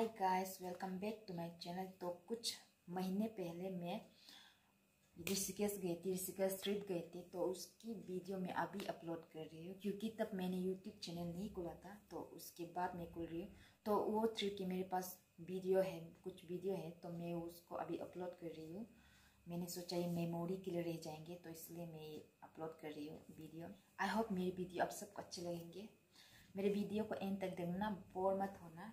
Hi guys welcome back to my channel तो कुछ महीने पहले मैं ऋषिकेश गई थी, ऋषिकेश ट्रिप गई थी तो उसकी वीडियो मैं अभी अपलोड कर रही हूँ, क्योंकि तब मैंने यूट्यूब चैनल नहीं खोला था तो उसके बाद मैं खोल रही हूँ। तो वो ट्रिप की मेरे पास वीडियो है, कुछ वीडियो है तो मैं उसको अभी अपलोड कर रही हूँ। मैंने सोचा ये मेमोरी के लिए रह जाएँगे तो इसलिए मैं ये अपलोड कर रही हूँ वीडियो आई होप मेरी वीडियो आप सबको अच्छे लगेंगे। मेरे वीडियो को एंड तक देखना बोर मत होना।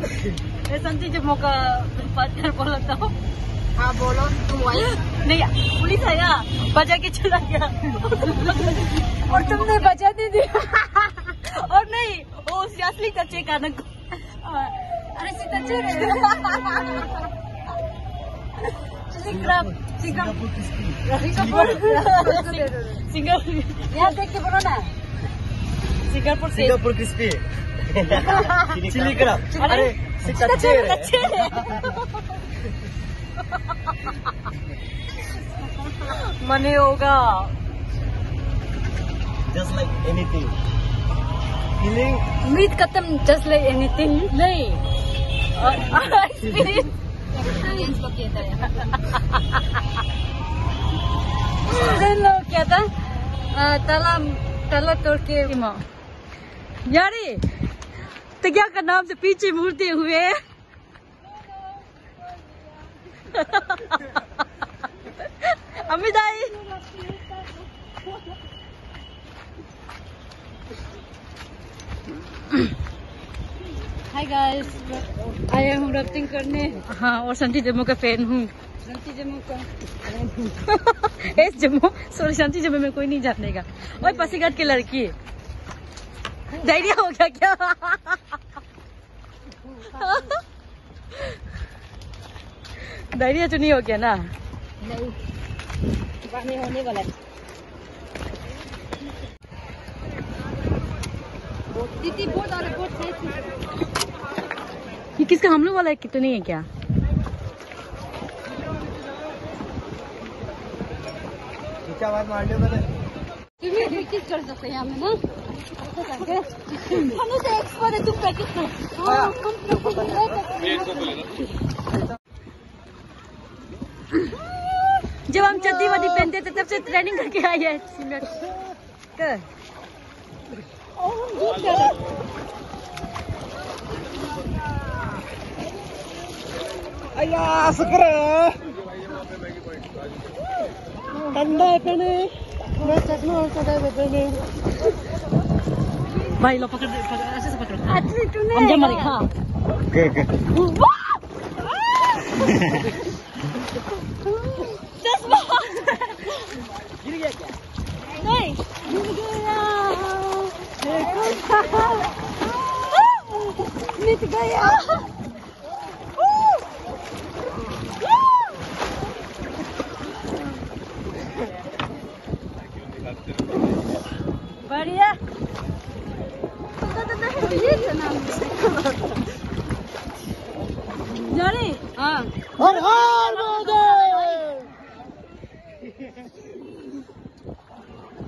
ये संती मौका का पार्टनर बोला तो। हाँ बोलो तुम आई नहीं पुलिस आया बजा के चला गया। और तुमने बजा नहीं दिया। और नहीं वो सियासली कच्चे का न अरे सीता सिंगापुर सिंगापुर सिंगापुर यहाँ देख के बोलो ना। सिंगापुर से। Singapore crispy. Chili crab. अरे कच्चे कच्चे मने होगा। Just like anything. Feeling? Meet खत्म जस्ट लाइक एनीथिंग नहीं। स्टूडेंट क्या था तला तला तोड़ के यारे तो क्या का नाम से पीछे मुड़ते हुए? अमिताई हाय गाइस आया हूँ राफ्टिंग करने हाँ और शांति जम्मू का फ़ैन हूँ। शांति जम्मू का एस जम्मू सॉरी शांति जम्मू में कोई नहीं जानने का और पासीघाट की लड़की। डायरिया हो गया क्या? डायरिया तो नहीं हो गया ना? नहीं पानी होने वाला है। दीदी बहुत आ बहुत ये किसका हम लोग वाला है कि तो नहीं है क्या? बात मार लियो प्रैक्टिस कर सकते हैं हमें ना हम एक्सपर्ट है तुम प्रैक्टिस करो। हाँ, जब हम चड्डी वादी पहनते थे तब से ट्रेनिंग करके आए हैं सिमरन कर शुक्र ठंडा है कने मैं चश्मा और सदा बेटे भाई लो पकड़ पकड़ ऐसे से पकड़ो हम जमा दिखा ओके ओके चश्मा गिर गया क्या नहीं गिर गया मिट गया बढ़िया। जाने हाँ। हर हर महादेव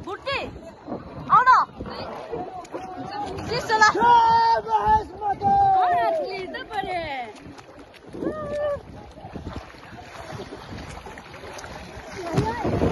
बुट्टी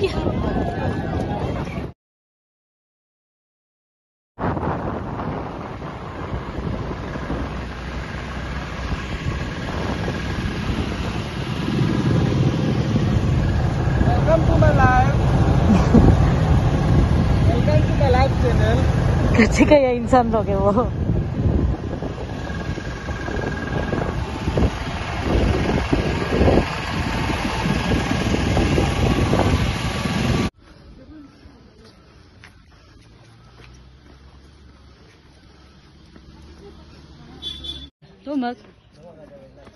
有关部门来。你看他着呢。可，Tuh, Mak.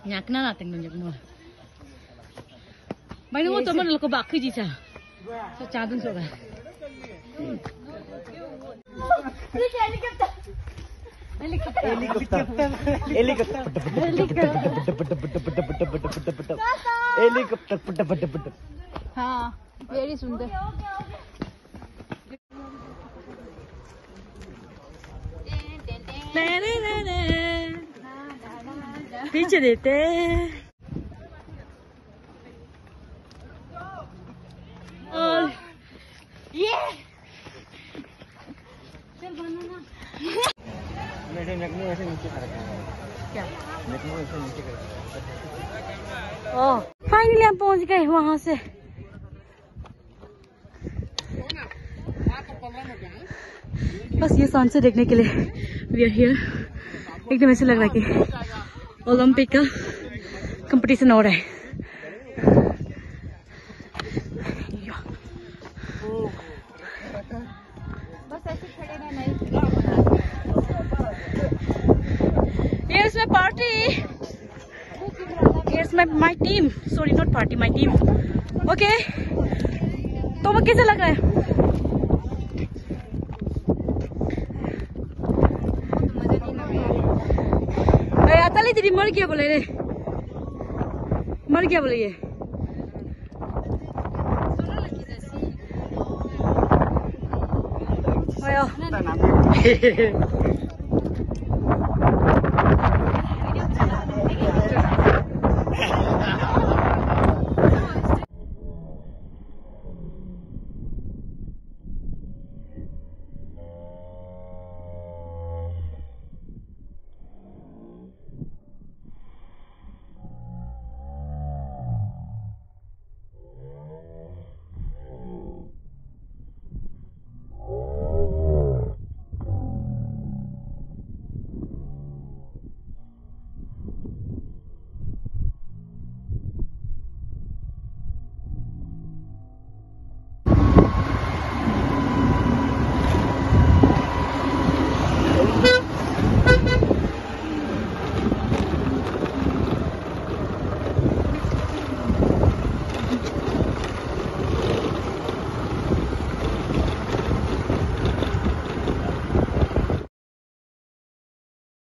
Nyak na natin nyak mo. May nung to man ko bakit ji sa. Sa chadun so ba. हाँ वेरी सुंदर पीछे देते और ये। चल बनाना मेरे नक में ऐसे नीचे कर क्या? नक ऐसे नीचे कर ओह फाइनली हम पहुँच गए वहाँ से। बस ये सनसेट देखने के लिए वी आर हियर एकदम ऐसे लग रहा है कि ओलंपिक कंपटीशन हो रहा है। ये इसमें party my team sorry not party my team okay तो वो कैसे लग रहा है? अतली दीदी मर गया बोले रे मर गया बोले ये आया